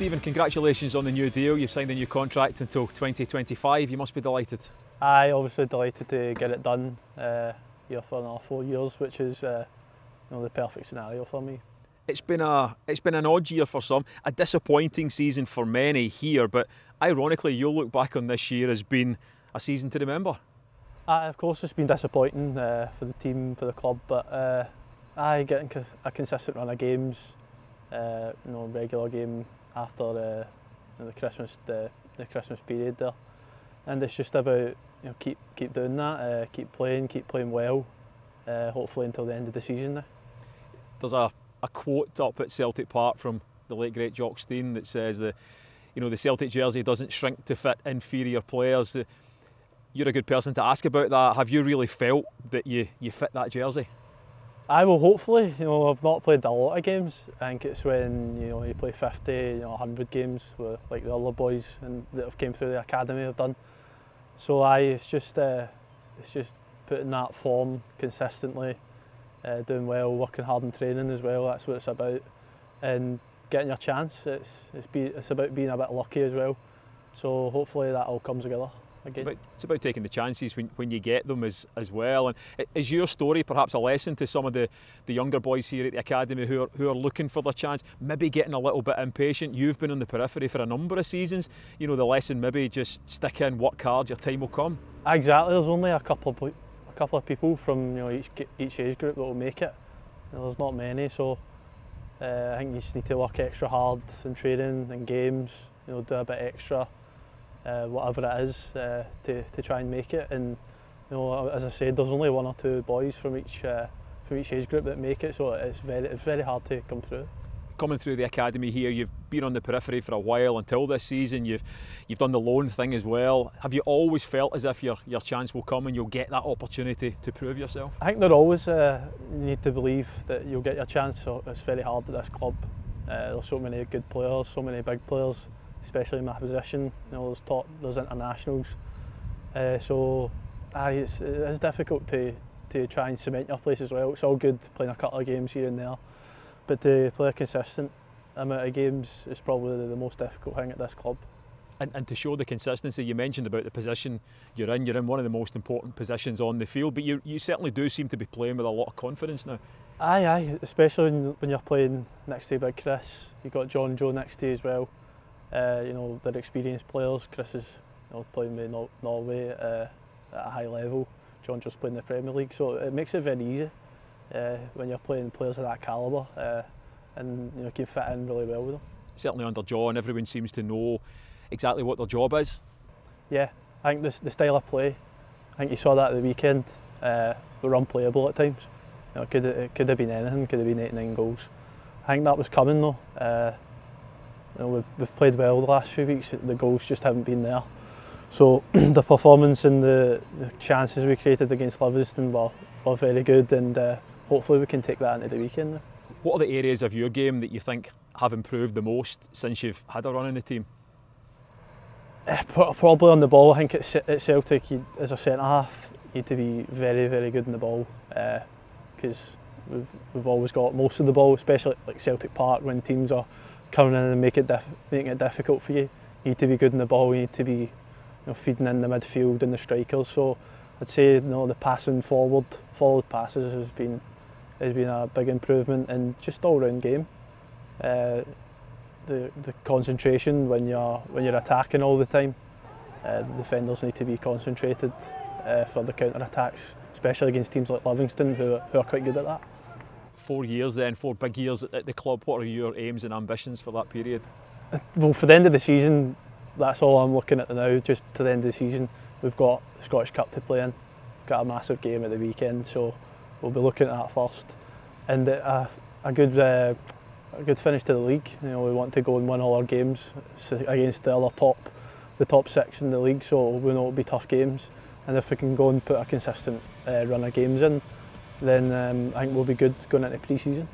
Stephen, congratulations on the new deal. You've signed a new contract until 2025. You must be delighted. I obviously delighted to get it done uh, here for another four years, which is uh, you know, the perfect scenario for me. It's been a it's been an odd year for some, a disappointing season for many here. But ironically, you'll look back on this year as being a season to remember. Uh, of course, it's been disappointing uh, for the team, for the club, but uh, I getting a consistent run of games, uh, you know, regular game after uh, the Christmas the, the Christmas period there, and it's just about you know keep keep doing that, uh, keep playing, keep playing well, uh, hopefully until the end of the season. Now. There's a, a quote up at Celtic Park from the late great Jock Stein that says that you know the Celtic jersey doesn't shrink to fit inferior players. You're a good person to ask about that. Have you really felt that you, you fit that jersey? I will hopefully. You know, I've not played a lot of games. I think it's when you know you play 50, you know, 100 games with like the other boys and that have came through the academy have done. So I, it's just, uh, it's just putting that form consistently, uh, doing well, working hard in training as well. That's what it's about, and getting your chance. It's it's be, it's about being a bit lucky as well. So hopefully that all comes together. It's about, it's about, taking the chances when, when you get them as, as well. And is your story perhaps a lesson to some of the, the younger boys here at the academy who are, who are looking for their chance, maybe getting a little bit impatient? You've been on the periphery for a number of seasons. You know, the lesson maybe just stick in, work hard, your time will come. Exactly. There's only a couple of, a couple of people from you know each, each age group that will make it. You know, there's not many, so uh, I think you just need to work extra hard in training and games. You know, do a bit extra uh, whatever it is uh, to, to try and make it. And you know, as I said, there's only one or two boys from each uh, from each age group that make it, so it's very it's very hard to come through. Coming through the academy here, you've been on the periphery for a while until this season. You've you've done the loan thing as well. Have you always felt as if your your chance will come and you'll get that opportunity to prove yourself? I think there always uh, need to believe that you'll get your chance. So it's very hard at this club. Uh, there's so many good players, so many big players especially in my position. You know, there's top, there's internationals, uh, so aye, it's, it's difficult to to try and cement your place as well. It's all good playing a couple of games here and there, but to play a consistent amount of games is probably the most difficult thing at this club. And, and to show the consistency, you mentioned about the position you're in. You're in one of the most important positions on the field, but you, you certainly do seem to be playing with a lot of confidence now. Aye, aye, especially when, when you're playing next to Big Chris. You've got Jonjoe next to you as well. Uh, you know, they're experienced players. Chris is you know, playing with Nor Norway uh, at a high level. John just playing the Premier League, so it makes it very easy uh, when you're playing players of that calibre uh, and you know, can fit in really well with them. Certainly under John, everyone seems to know exactly what their job is. Yeah, I think the, the style of play, I think you saw that at the weekend, uh, were unplayable at times. You know, it, could, it could have been anything, could have been 89 goals. I think that was coming though. Uh, we've, we've played well the last few weeks, the goals just haven't been there. So the performance and the, the, chances we created against Livingston were, were very good and uh, hopefully we can take that into the weekend. What are the areas of your game that you think have improved the most since you've had a run in the team? Uh, probably on the ball. I think at, at Celtic, you, as a centre half, you need to be very, very good in the ball because uh, we've, we've always got most of the ball, especially like Celtic Park when teams are coming in and make it making it difficult for you. You need to be good in the ball. You need to be you know, feeding in the midfield and the strikers. So I'd say you know, the passing forward, forward passes has been has been a big improvement and just all round game. Uh, the the concentration when you're when you're attacking all the time. Uh, the defenders need to be concentrated uh, for the counter attacks, especially against teams like Livingston who, who are quite good at that four years then, four big years at the club. What are your aims and ambitions for that period? Well, for the end of the season, that's all I'm looking at now. Just to the end of the season, we've got the Scottish Cup to play in. Got a massive game at the weekend, so we'll be looking at that first. And a, a good, uh, a good finish to the league. You know, we want to go and win all our games against the other top, the top six in the league. So we know it'll be tough games. And if we can go and put a consistent uh, run of games in, then um, I think we'll be good going into pre-season.